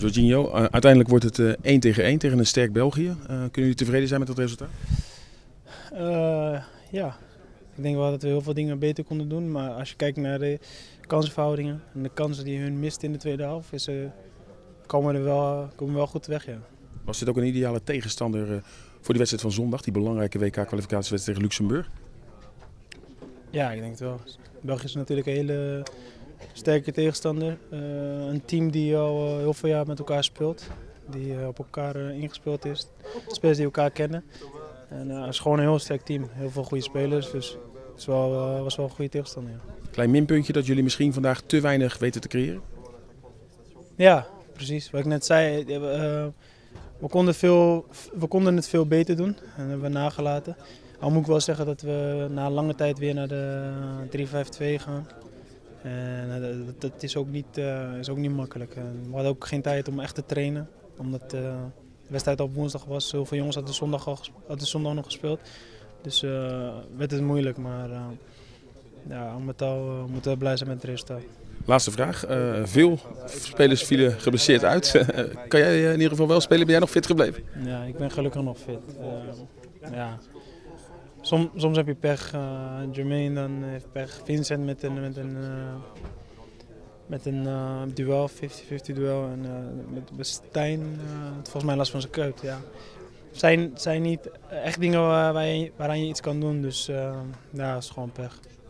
Jorginho, uh, uiteindelijk wordt het uh, 1 tegen 1 tegen een sterk België. Uh, kunnen jullie tevreden zijn met dat resultaat? ja, ik denk wel dat we heel veel dingen beter konden doen. Maar als je kijkt naar de kansenverhoudingen en de kansen die hun mist in de tweede helft, is, komen we er wel, komen we wel goed weg. Ja. Was dit ook een ideale tegenstander voor die wedstrijd van zondag, die belangrijke WK-kwalificatiewedstrijd tegen Luxemburg? Ja, ik denk het wel. België is natuurlijk een hele sterke tegenstander. Uh, een team die al uh, heel veel jaar met elkaar speelt. Die uh, op elkaar ingespeeld is. Spelers die elkaar kennen. En het is gewoon een heel sterk team. Heel veel goede spelers. Dus het wel, was wel een goede tegenstander. Ja. Klein minpuntje dat jullie misschien vandaag te weinig weten te creëren? Ja, precies. Wat ik net zei. we, konden veel, we konden het veel beter doen. En hebben we nagelaten. Al moet ik wel zeggen dat we na lange tijd weer naar de 3-5-2 gaan. En dat, dat, is, ook niet, uh, is ook niet makkelijk. we hadden ook geen tijd om echt te trainen. Omdat uh, de wedstrijd op woensdag was. Zoveel jongens hadden zondag, al hadden zondag nog gespeeld. Dus werd het moeilijk. Maar ja, al met al moeten we blij zijn met het resultaat. Laatste vraag. veel spelers vielen geblesseerd uit. kan jij in ieder geval wel spelen? Ben jij nog fit gebleven? Ja, ik ben gelukkig nog fit. ja. Som, soms heb je pech. Uh, Jermaine dan heeft pech. Vincent met een, met een, uh, met een uh, duel, 50-50 duel. En met, Stijn, volgens mij last van zijn kuit. Ja. Zijn, zijn niet echt dingen waar, waaraan je iets kan doen. Dus ja, is gewoon pech.